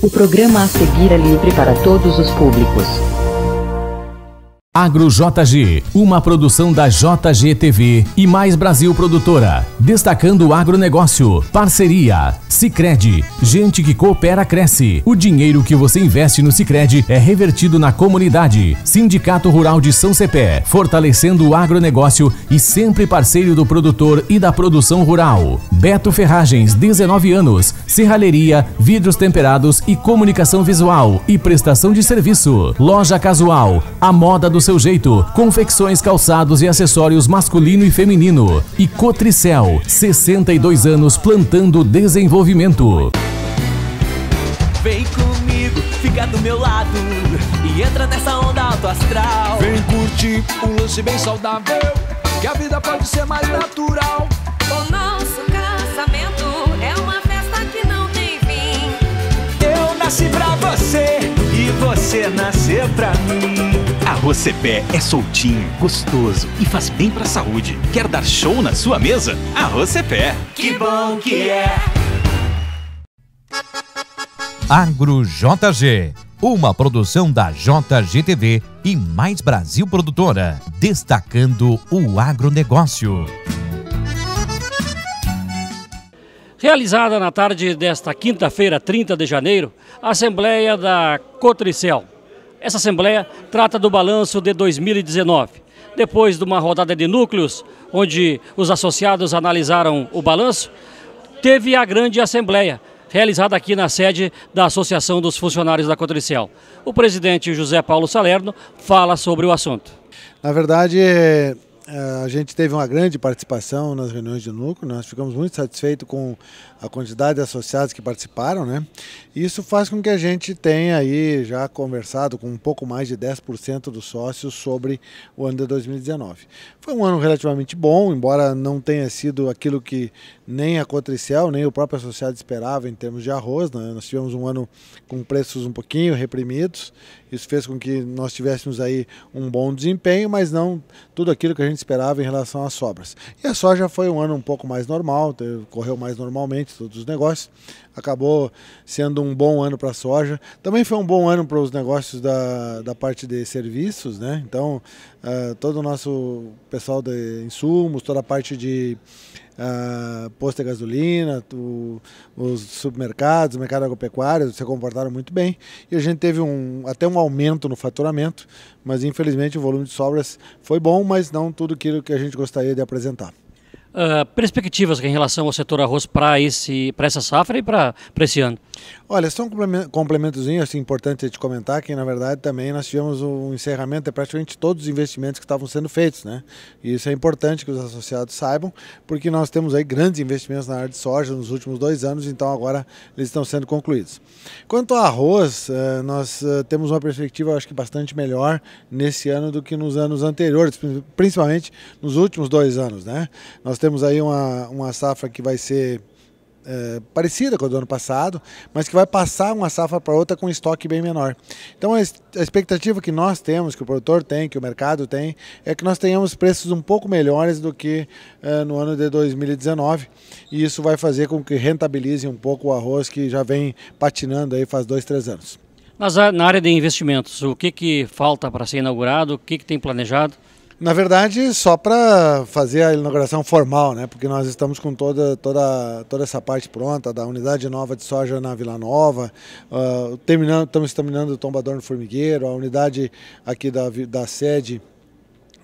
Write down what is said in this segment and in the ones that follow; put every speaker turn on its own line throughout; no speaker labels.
O programa a seguir é livre para todos os públicos.
Agro JG, uma produção da JG TV e Mais Brasil Produtora, destacando o agronegócio, parceria, Sicredi, gente que coopera cresce. O dinheiro que você investe no Sicredi é revertido na comunidade. Sindicato Rural de São Cepé, fortalecendo o agronegócio e sempre parceiro do produtor e da produção rural. Beto Ferragens, 19 anos, serralheria, vidros temperados e comunicação visual e prestação de serviço. Loja Casual, a moda do seu jeito. Confecções, calçados e acessórios masculino e feminino. E Cotricel, 62 anos plantando desenvolvimento.
Vem comigo, fica do meu lado e entra nessa onda alto astral.
Vem curtir um lance bem saudável, que a vida pode ser mais natural.
O nosso casamento é uma festa que não tem fim.
Eu nasci pra você e você nasceu pra mim.
Arroz Cepé é soltinho, gostoso e faz bem pra saúde. Quer dar show na sua mesa? Arroz Cepé.
Que bom que é.
Agro JG, uma produção da JGTV e Mais Brasil Produtora, destacando o agronegócio.
Realizada na tarde desta quinta-feira, 30 de janeiro, a Assembleia da Cotricel. Essa Assembleia trata do balanço de 2019. Depois de uma rodada de núcleos, onde os associados analisaram o balanço, teve a grande Assembleia, realizada aqui na sede da Associação dos Funcionários da Cotricel. O presidente José Paulo Salerno fala sobre o assunto.
Na verdade, a gente teve uma grande participação nas reuniões de núcleo, nós ficamos muito satisfeitos com a quantidade de associados que participaram, né? Isso faz com que a gente tenha aí já conversado com um pouco mais de 10% dos sócios sobre o ano de 2019. Foi um ano relativamente bom, embora não tenha sido aquilo que nem a Cotricel, nem o próprio associado esperava em termos de arroz, né? Nós tivemos um ano com preços um pouquinho reprimidos, isso fez com que nós tivéssemos aí um bom desempenho, mas não tudo aquilo que a gente esperava em relação às sobras. E a soja foi um ano um pouco mais normal, correu mais normalmente todos os negócios. Acabou sendo um bom ano para a soja. Também foi um bom ano para os negócios da, da parte de serviços, né? Então, uh, todo o nosso pessoal de insumos, toda a parte de uh, posto de gasolina, tu, os supermercados, o mercado agropecuário se comportaram muito bem e a gente teve um, até um aumento no faturamento, mas infelizmente o volume de sobras foi bom, mas não tudo aquilo que a gente gostaria de apresentar.
Uh, perspectivas em relação ao setor arroz para essa safra e para esse ano?
Olha, só um complementozinho assim, importante de comentar que, na verdade, também nós tivemos um encerramento de praticamente todos os investimentos que estavam sendo feitos. Né? E isso é importante que os associados saibam, porque nós temos aí grandes investimentos na área de soja nos últimos dois anos, então agora eles estão sendo concluídos. Quanto ao arroz, eh, nós eh, temos uma perspectiva, acho que bastante melhor nesse ano do que nos anos anteriores, principalmente nos últimos dois anos. Né? Nós temos aí uma, uma safra que vai ser é, parecida com a do ano passado, mas que vai passar uma safra para outra com estoque bem menor. Então a, a expectativa que nós temos, que o produtor tem, que o mercado tem, é que nós tenhamos preços um pouco melhores do que é, no ano de 2019 e isso vai fazer com que rentabilize um pouco o arroz que já vem patinando aí faz dois, três anos.
Mas na área de investimentos, o que, que falta para ser inaugurado, o que, que tem planejado?
Na verdade, só para fazer a inauguração formal, né? Porque nós estamos com toda, toda, toda essa parte pronta da unidade nova de soja na Vila Nova, uh, terminando, estamos terminando o tombador no formigueiro, a unidade aqui da, da sede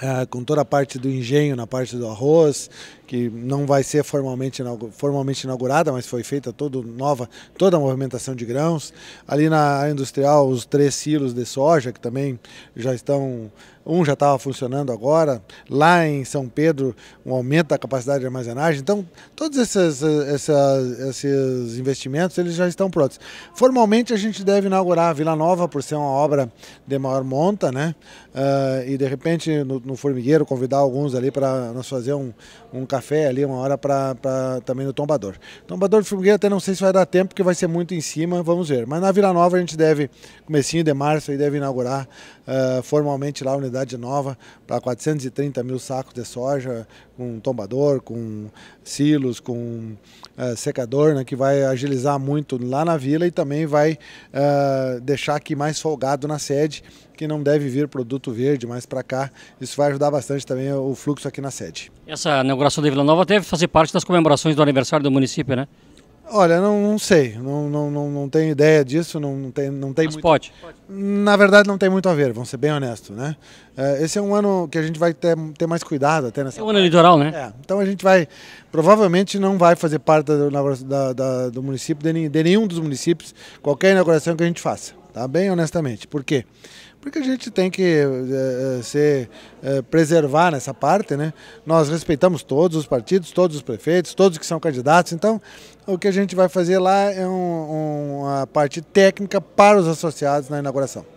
uh, com toda a parte do engenho na parte do arroz, que não vai ser formalmente, formalmente inaugurada, mas foi feita toda nova, toda a movimentação de grãos. Ali na industrial, os três silos de soja, que também já estão um já estava funcionando agora, lá em São Pedro, um aumento da capacidade de armazenagem. Então, todos esses, esses, esses investimentos eles já estão prontos. Formalmente, a gente deve inaugurar a Vila Nova, por ser uma obra de maior monta, né? Uh, e de repente, no, no, formigueiro, convidar alguns ali para nós fazer um, um café ali, uma hora para também no tombador. Tombador de formigueiro até não sei se vai dar tempo, porque vai ser muito em cima, vamos ver. Mas na Vila Nova a gente deve, comecinho de março, aí deve inaugurar uh, formalmente lá a unidade nova para 430 mil sacos de soja, com tombador, com silos, com uh, secador, né, que vai agilizar muito lá na vila e também vai uh, deixar aqui mais folgado na sede, que não deve vir produto verde mais para cá. Isso vai ajudar bastante também o fluxo aqui na sede.
Essa inauguração da Vila Nova deve fazer parte das comemorações do aniversário do município, né?
Olha, não, não sei, não, não, não, não tenho ideia disso, não, não tem, não tem
Mas
muito...
pode.
Na verdade, não tem muito a ver, vamos ser bem honestos, né? É, esse é um ano que a gente vai ter, ter mais cuidado até nessa.
É o ano eleitoral, né?
É, então a gente vai, provavelmente não vai fazer parte da, da, da, do município, de, de nenhum dos municípios, qualquer inauguração que a gente faça, tá? Bem honestamente. Por quê? porque a gente tem que é, ser é, preservar nessa parte, né? Nós respeitamos todos os partidos, todos os prefeitos, todos que são candidatos. Então, o que a gente vai fazer lá é um, uma parte técnica para os associados na inauguração.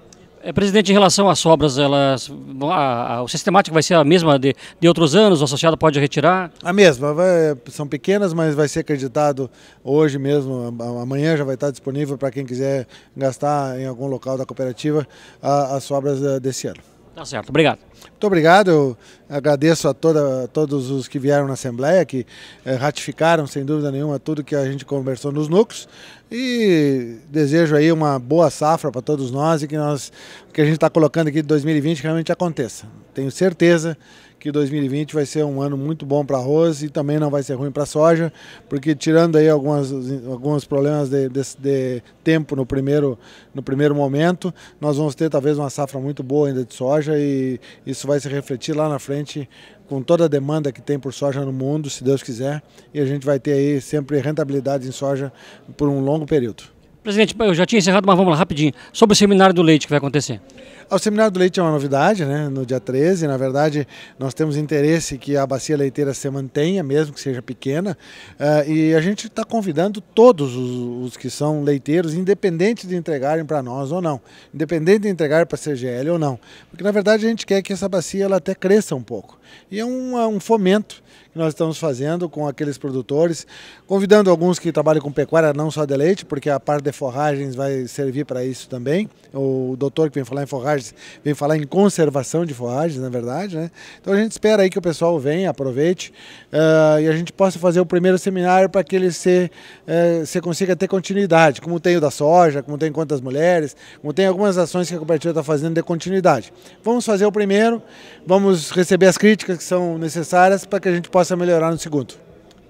É, presidente, em relação às obras, elas, a, a, o sistemático vai ser a mesma de, de outros anos? O associado pode retirar?
A mesma. Vai, são pequenas, mas vai ser acreditado hoje mesmo. Amanhã já vai estar disponível para quem quiser gastar em algum local da cooperativa a, as obras eh, desse ano.
Tá certo, obrigado.
Muito obrigado, eu agradeço a, toda, todos os que vieram na Assembleia, que eh, ratificaram, sem dúvida nenhuma, tudo que a gente conversou nos núcleos e desejo aí uma boa safra para todos nós e que, nós, que a gente está colocando aqui de 2020 realmente aconteça. Tenho certeza que 2020 vai ser um ano muito bom para arroz e também não vai ser ruim para soja, porque tirando aí algumas, alguns problemas de, de, de, tempo no primeiro, no primeiro momento, nós vamos ter talvez uma safra muito boa ainda de soja e isso vai se refletir lá na frente com toda a demanda que tem por soja no mundo, se Deus quiser, e a gente vai ter aí sempre rentabilidade em soja por um longo período.
Presidente, eu já tinha encerrado, mas vamos lá rapidinho. Sobre o seminário do leite que vai acontecer.
O Seminário do Leite é uma novidade, né? no dia 13. Na verdade, nós temos interesse que a bacia leiteira se mantenha, mesmo que seja pequena. Uh, e a gente está convidando todos os, os, que são leiteiros, independente de entregarem para nós ou não, independente de entregar para a CGL ou não. Porque, na verdade, a gente quer que essa bacia ela até cresça um pouco. E é um, é um fomento que nós estamos fazendo com aqueles produtores, convidando alguns que trabalham com pecuária, não só de leite, porque a parte de forragens vai servir para isso também. O doutor que vem falar em forragens vem falar em conservação de forragens, na verdade. Né? Então a gente espera aí que o pessoal venha, aproveite uh, e a gente possa fazer o primeiro seminário para que ele se, uh, se consiga ter continuidade, como tem o da soja, como tem quantas mulheres, como tem algumas ações que a cooperativa está fazendo de continuidade. Vamos fazer o primeiro, vamos receber as críticas que são necessárias para que a gente possa melhorar no segundo.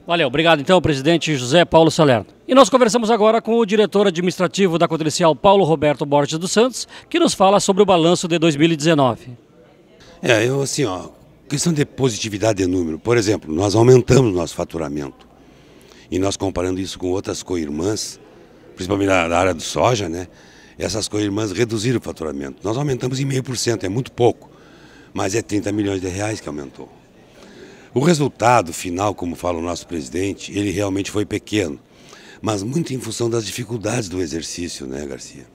Valeu, obrigado então, presidente José Paulo Salerno. E nós conversamos agora com o diretor administrativo da Cotricial, Paulo Roberto Borges dos Santos, que nos fala sobre o balanço de 2019.
É, eu assim, ó, questão de positividade de número. Por exemplo, nós aumentamos nosso faturamento. E nós comparando isso com outras co-irmãs, principalmente na área do soja, né? Essas co-irmãs reduziram o faturamento. Nós aumentamos em meio por cento, é muito pouco, mas é 30 milhões de reais que aumentou. O resultado final, como fala o nosso presidente, ele realmente foi pequeno, mas muito em função das dificuldades do exercício, né, Garcia?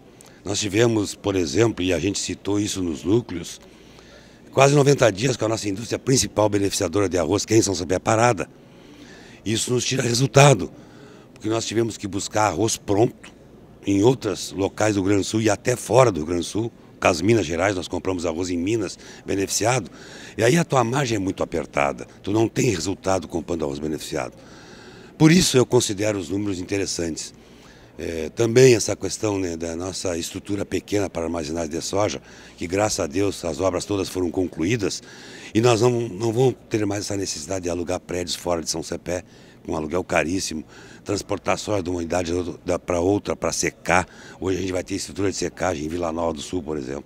Nós tivemos, por exemplo, e a gente citou isso nos núcleos, quase 90 dias com a nossa indústria principal beneficiadora de arroz, que é em São Sabé, parada. Isso nos tira resultado, porque nós tivemos que buscar arroz pronto em outros locais do Grande Sul e até fora do Grande Sul, caso Minas Gerais, nós compramos arroz em Minas, beneficiado, e aí a tua margem é muito apertada, tu não tem resultado comprando arroz beneficiado. Por isso eu considero os números interessantes. É, também essa questão né, da nossa estrutura pequena para armazenagem de soja, que graças a Deus as obras todas foram concluídas e nós não, não vamos ter mais essa necessidade de alugar prédios fora de São Cepé, com um aluguel caríssimo, transportar soja de uma unidade para outra para secar. Hoje a gente vai ter estrutura de secagem em Vila Nova do Sul, por exemplo.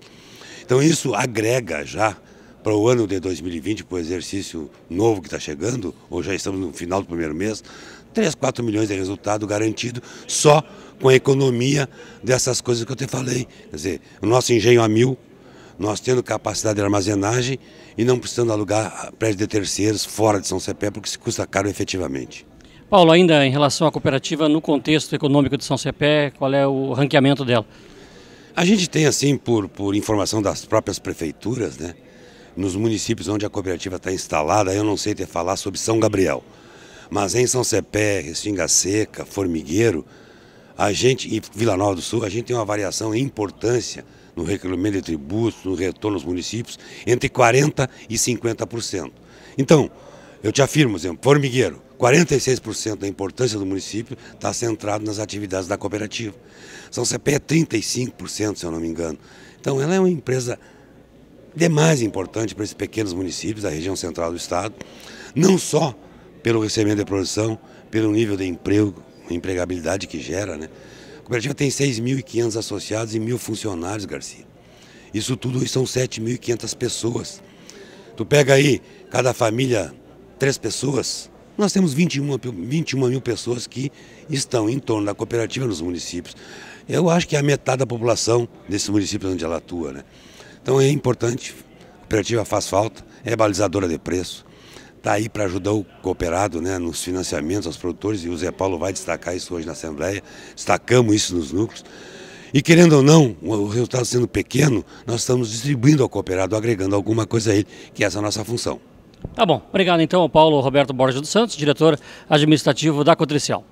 Então isso agrega já para o ano de 2020, para o exercício novo que está chegando, ou já estamos no final do primeiro mês, 3, 4 milhões de resultado garantido só com a economia dessas coisas que eu te falei. Quer dizer, o nosso engenho a mil, nós tendo capacidade de armazenagem e não precisando alugar prédio de terceiros fora de São Cepé, porque se custa caro efetivamente.
Paulo, ainda em relação à cooperativa no contexto econômico de São Cepé, qual é o ranqueamento dela?
A gente tem, assim, por, por informação das próprias prefeituras, né, nos municípios onde a cooperativa está instalada, eu não sei te falar sobre São Gabriel, mas em São Cepé, Restinga Seca, Formigueiro, a gente, e Vila Nova do Sul, a gente tem uma variação em importância no recolhimento de tributos, no retorno aos municípios, entre 40% e 50%. Então, eu te afirmo, exemplo, formigueiro, 46% da importância do município está centrado nas atividades da cooperativa. São CPE é 35%, se eu não me engano. Então ela é uma empresa demais importante para esses pequenos municípios da região central do estado, não só pelo recebimento de produção, pelo nível de emprego, empregabilidade que gera, né? A cooperativa tem 6.500 associados e mil funcionários, Garcia. Isso tudo são 7.500 pessoas. Tu pega aí, cada família, três pessoas, nós temos 21, 21 mil pessoas que estão em torno da cooperativa nos municípios. Eu acho que é a metade da população desses municípios onde ela atua. Né? Então é importante, a cooperativa faz falta, é balizadora de preço, está aí para ajudar o cooperado né, nos financiamentos aos produtores, e o Zé Paulo vai destacar isso hoje na Assembleia, destacamos isso nos núcleos. E querendo ou não, o resultado sendo pequeno, nós estamos distribuindo ao cooperado, agregando alguma coisa a ele, que essa é a nossa função.
Tá bom. Obrigado então ao Paulo Roberto Borges dos Santos, diretor administrativo da Cotricial.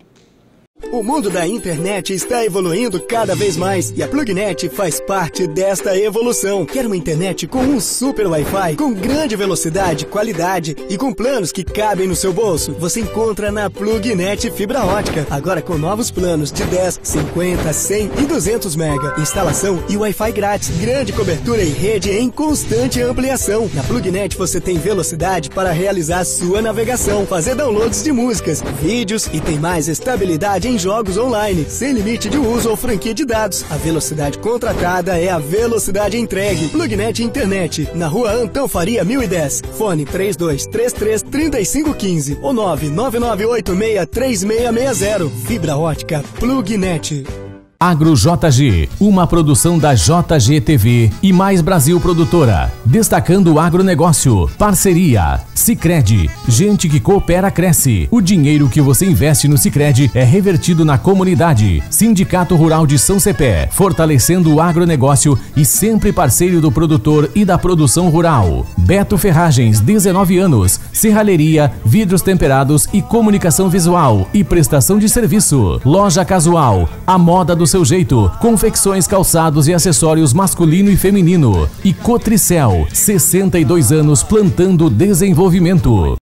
O mundo da internet está evoluindo cada vez mais e a Plugnet faz parte desta evolução. Quer uma internet com um super Wi-Fi, com grande velocidade, qualidade e com planos que cabem no seu bolso? Você encontra na Plugnet Fibra Ótica, agora com novos planos de 10, 50, 100 e 200 mega. Instalação e Wi-Fi grátis, grande cobertura e rede em constante ampliação. Na Plugnet você tem velocidade para realizar sua navegação, fazer downloads de músicas, vídeos e tem mais estabilidade em jogos online, sem limite de uso ou franquia de dados. A velocidade contratada é a velocidade entregue. Plugnet Internet, na rua Antão Faria 1010. Fone 3233 3515 ou 999863660. Fibra ótica Plugnet.
Agro JG, uma produção da JG TV e Mais Brasil Produtora. Destacando o agronegócio. Parceria. Sicredi, gente que coopera cresce. O dinheiro que você investe no Sicredi é revertido na comunidade. Sindicato Rural de São Cepé, fortalecendo o agronegócio e sempre parceiro do produtor e da produção rural. Beto Ferragens, 19 anos, serralheria, vidros temperados e comunicação visual e prestação de serviço. Loja Casual, a moda do seu jeito. Confecções, calçados e acessórios masculino e feminino. E Cotricel, 62 anos plantando desenvolvimento.